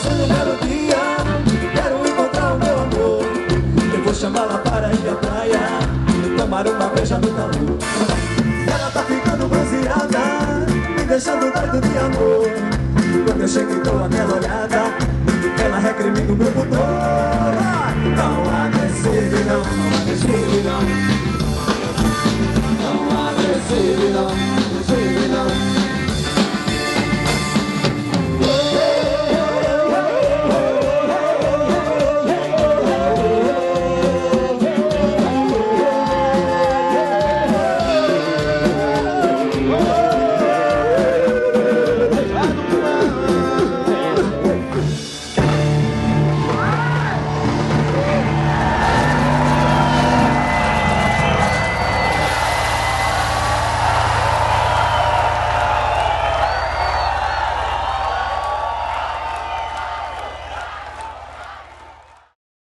fazendo um belo dia Quero encontrar o meu amor. Eu vou chamá-la para ir à praia Tomar uma beija no calor. Ela tá ficando bronzeada Me deixando doido de amor. Quando eu chego e dou aquela olhada Ela recrimina o meu pudor.